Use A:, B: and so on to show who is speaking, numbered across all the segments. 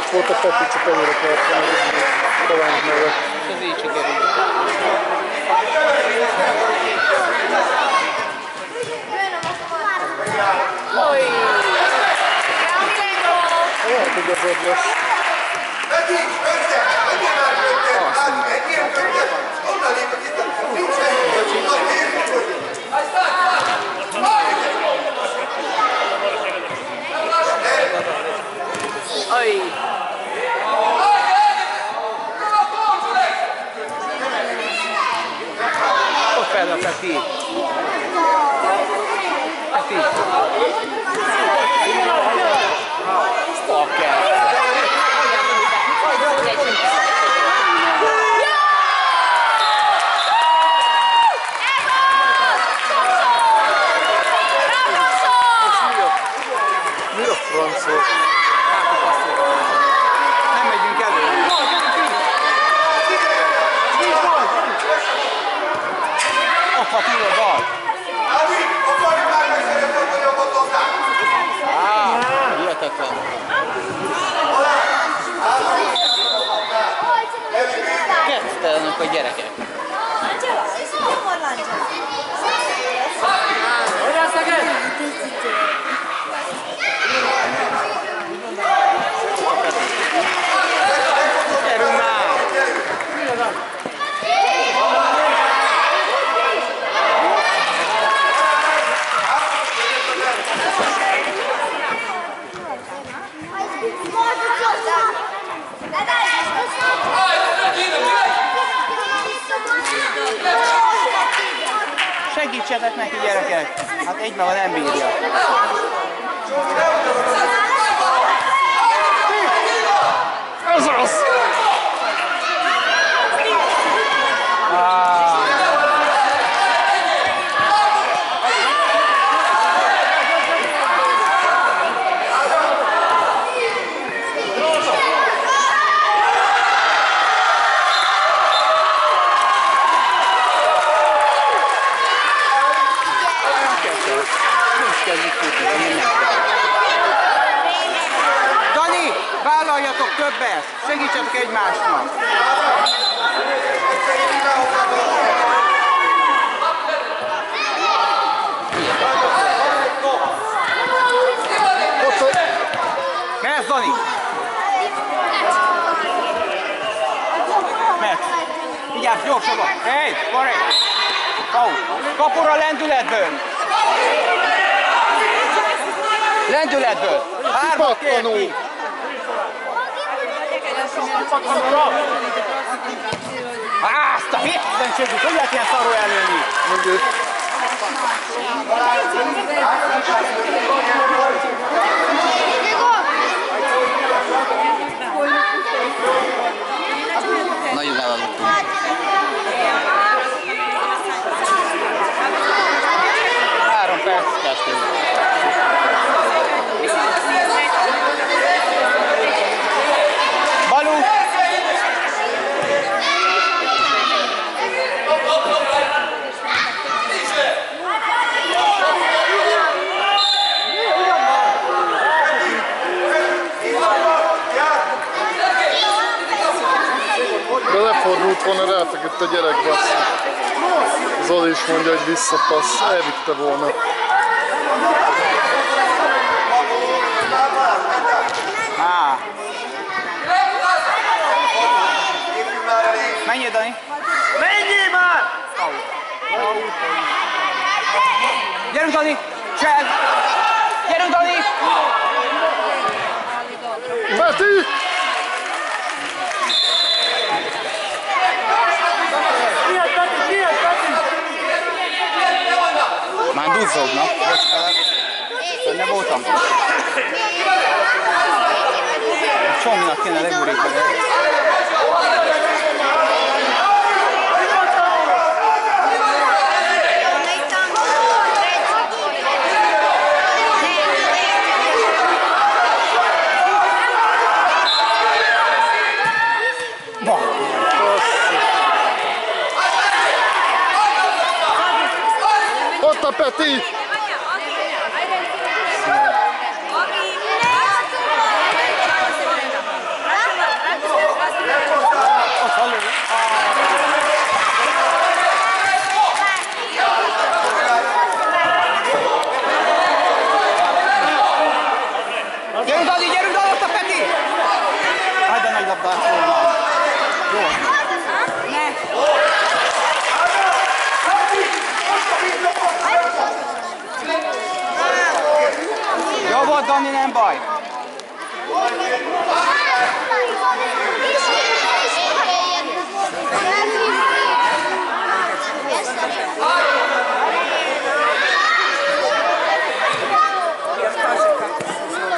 A: ott volt a Peti, csak előre kellett volna talán meg.
B: Ez így
C: semmi! Nagy hírű
B: Oj! Ott fel a Peti. Peti. Fucker. Ott van túl a bal.
C: Adi, akarjuk már megszerezni, hogy a botozdát!
B: Á, hihetetlen. Kettelenek a gyerekek. Gyerünk már! Segítsetek neki gyerekek! Hát egy maga nem bírja.
A: Ez az!
B: Többet! Segítsetek egymásnak! Mehetsz, Dani! Mehetsz! Vigyázz, gyorsabban! Hey, korrekt! Kapura lendületből! Lendületből! Hármat kér ki! Á, Azt a hihetetlenségét, hogy lehet ilyen szarul előni?
A: Mondjuk,
B: Nagyon
A: belefordult volna, ráfeküdt a gyerek bassza. Zoli is mondja, hogy visszapassz, elvitte volna.
B: Á. Menjél, Dani! Menjél már! Gyerünk, Dani! Csel! Gyerünk, Dani!
A: Peti!
B: Már duzzognak. Bocs, bele. Benne voltam. Csominak kéne legurítani.
A: Aí Peti!
B: Gyerünk Dani, gyerünk Dani, ott a Peti! Hagyd a nagy labdát volna. Jó volt Dani, nem baj.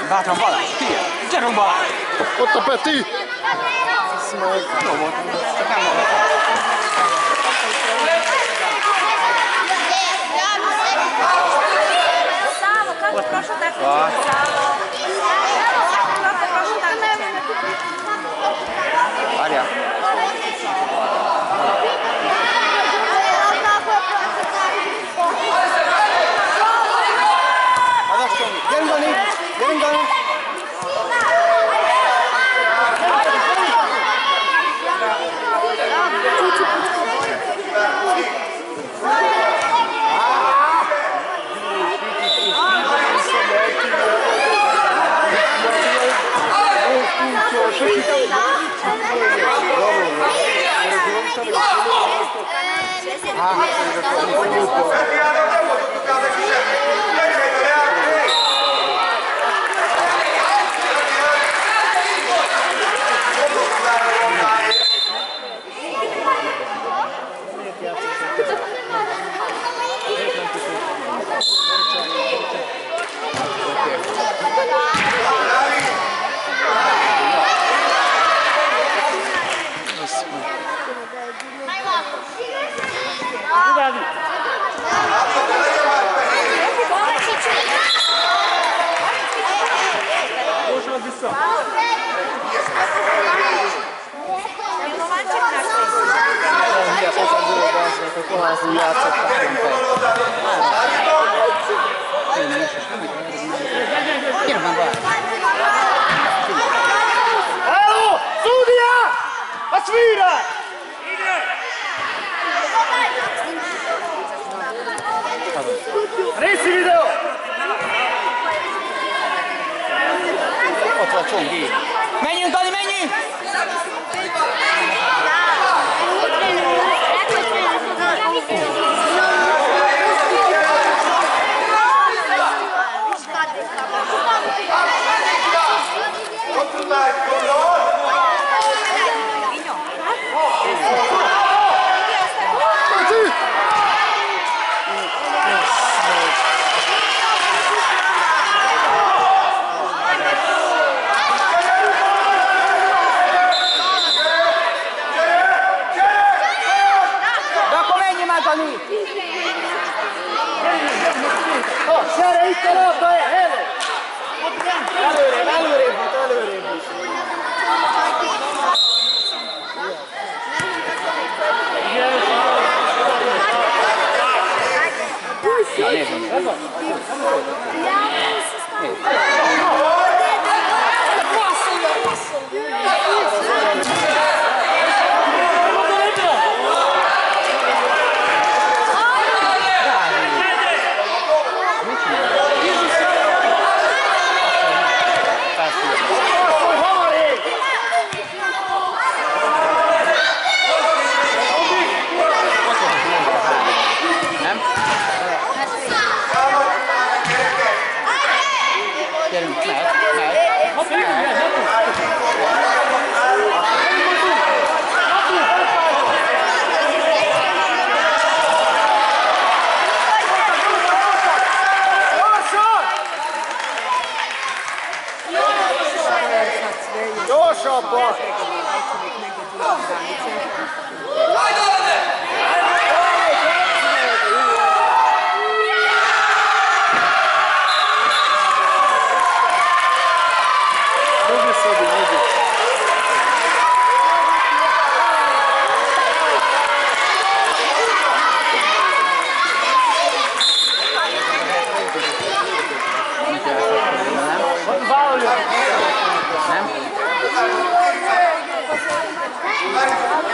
B: Bátran Balázs, figyelj! Gyerünk Balázs!
A: Ott a Peti!
B: Jó volt, csak nem
D: Részi videó!
B: Ott van Csongi. Menjünk Dani, menjünk!
C: Ott
E: شرقي
F: الثلاث ضايع حيلك
G: تعالوا وريب تعالوا وريب تعالوا وريب Yeah. shot block.
B: Gracias.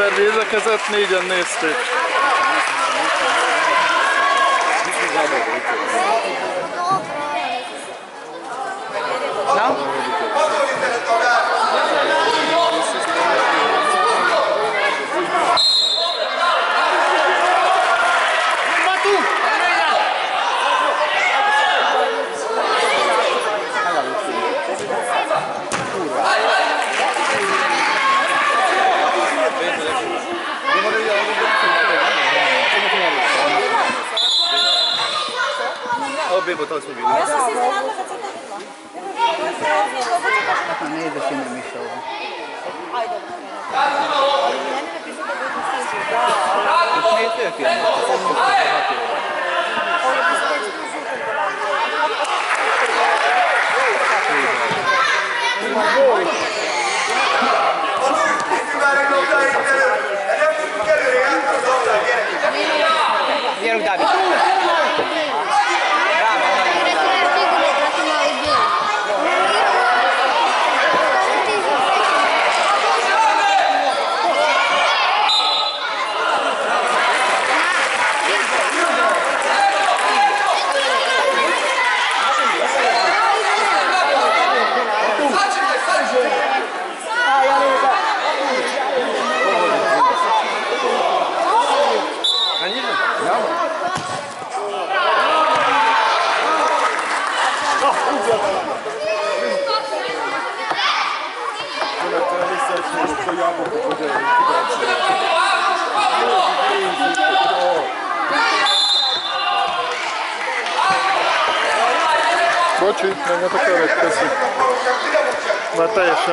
B: Ember védekezett, négyen nézték.
F: Na nézd, hogy nem is van. Itt nézd, ők jönnek, csak nem most a hat éve.
H: Várjuk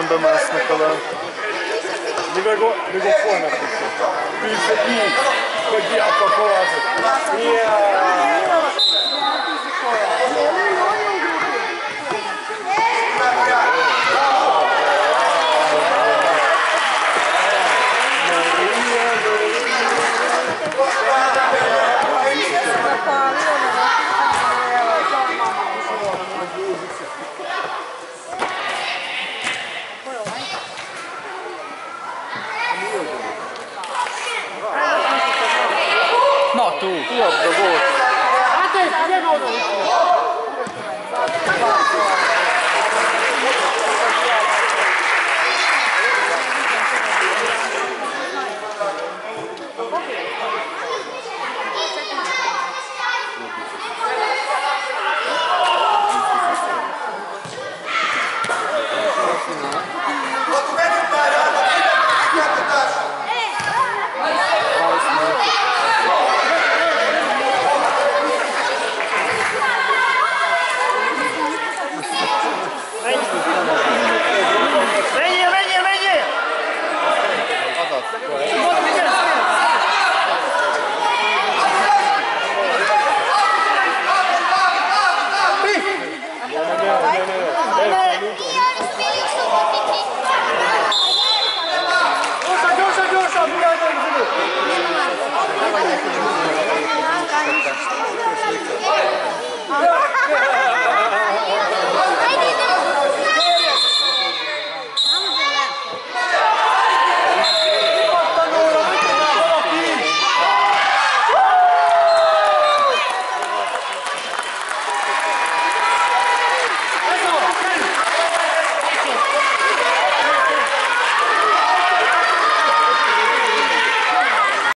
B: МБМС Николай. Никакого,
A: никакого фона. Переходи, ходи, а попозже. Yeah. Di così a qualcosa.
F: Na tú!
B: Labda volt.
G: Hát ez, ugye gondolom.